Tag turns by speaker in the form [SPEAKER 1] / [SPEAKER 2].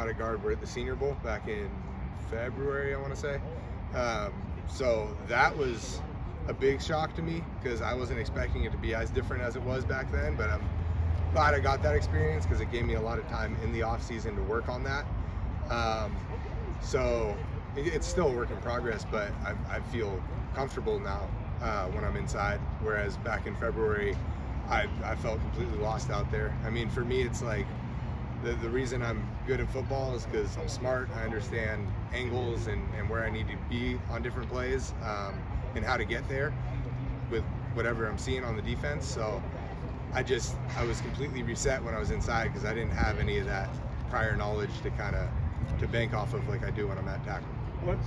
[SPEAKER 1] out at guard were at the Senior Bowl back in February, I want to say. Um, so that was a big shock to me because I wasn't expecting it to be as different as it was back then. But I'm glad I got that experience because it gave me a lot of time in the off season to work on that. Um, so it's still a work in progress, but I, I feel comfortable now uh, when I'm inside. Whereas back in February, I, I felt completely lost out there. I mean, for me, it's like the, the reason I'm good at football is because I'm smart. I understand angles and, and where I need to be on different plays um, and how to get there with whatever I'm seeing on the defense. So I just, I was completely reset when I was inside because I didn't have any of that prior knowledge to kind of to bank off of like I do when I'm at tackle.
[SPEAKER 2] What's